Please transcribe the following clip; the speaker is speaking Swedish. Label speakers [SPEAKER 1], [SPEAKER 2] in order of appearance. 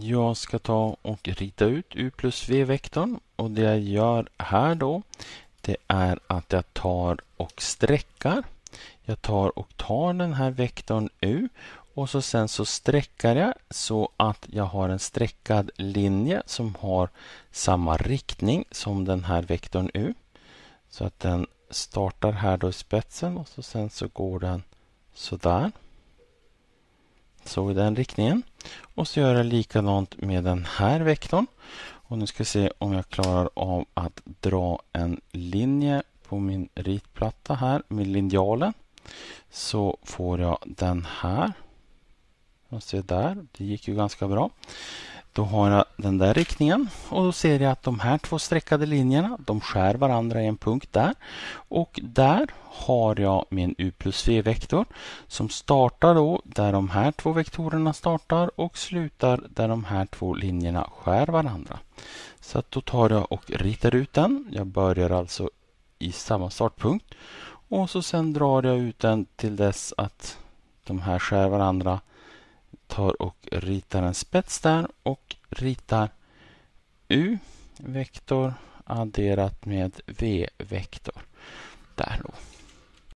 [SPEAKER 1] Jag ska ta och rita ut u plus v-vektorn och det jag gör här då det är att jag tar och streckar. Jag tar och tar den här vektorn u och så sen så streckar jag så att jag har en streckad linje som har samma riktning som den här vektorn u. Så att den startar här då i spetsen och så sen så går den så där. Så i den riktningen. Och så gör jag likadant med den här vektorn. Och nu ska vi se om jag klarar av att dra en linje på min ritplatta här med linjalen. Så får jag den här. Och se där, det gick ju ganska bra. Då har jag den där riktningen och då ser jag att de här två streckade linjerna de skär varandra i en punkt där. Och där har jag min u plus v-vektor som startar då där de här två vektorerna startar och slutar där de här två linjerna skär varandra. Så att då tar jag och ritar ut den. Jag börjar alltså i samma startpunkt och så sen drar jag ut den till dess att de här skär varandra tar och ritar en spets där och ritar u vektor adderat med v vektor. Där då.